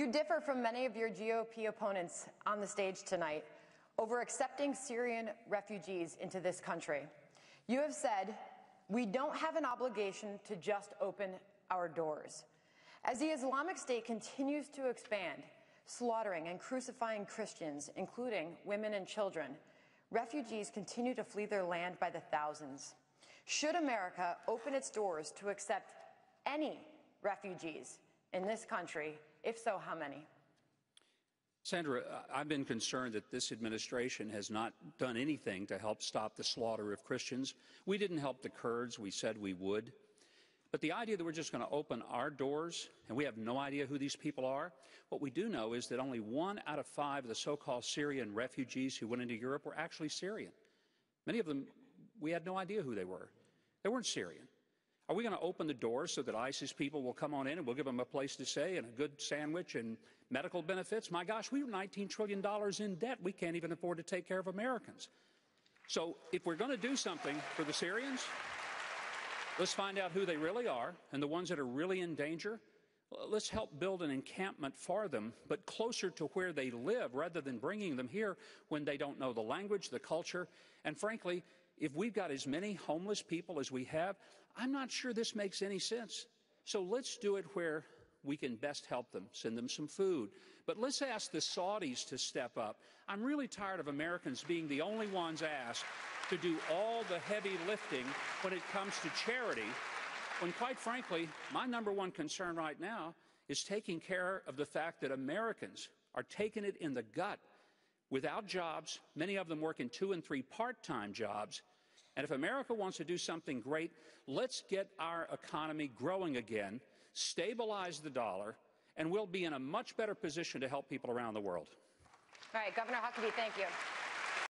You differ from many of your GOP opponents on the stage tonight over accepting Syrian refugees into this country. You have said, we don't have an obligation to just open our doors. As the Islamic State continues to expand, slaughtering and crucifying Christians, including women and children, refugees continue to flee their land by the thousands. Should America open its doors to accept any refugees in this country? If so, how many? Sandra, uh, I've been concerned that this administration has not done anything to help stop the slaughter of Christians. We didn't help the Kurds. We said we would. But the idea that we're just going to open our doors and we have no idea who these people are, what we do know is that only one out of five of the so called Syrian refugees who went into Europe were actually Syrian. Many of them, we had no idea who they were. They weren't Syrian. Are we going to open the doors so that ISIS people will come on in and we'll give them a place to stay and a good sandwich and medical benefits? My gosh, we are $19 trillion in debt. We can't even afford to take care of Americans. So if we're going to do something for the Syrians, let's find out who they really are and the ones that are really in danger. Let's help build an encampment for them, but closer to where they live rather than bringing them here when they don't know the language, the culture, and frankly, if we've got as many homeless people as we have, I'm not sure this makes any sense. So let's do it where we can best help them, send them some food. But let's ask the Saudis to step up. I'm really tired of Americans being the only ones asked to do all the heavy lifting when it comes to charity, when quite frankly, my number one concern right now is taking care of the fact that Americans are taking it in the gut without jobs, many of them working two and three part time jobs. And if America wants to do something great, let's get our economy growing again, stabilize the dollar, and we'll be in a much better position to help people around the world. All right, Governor Huckabee, thank you.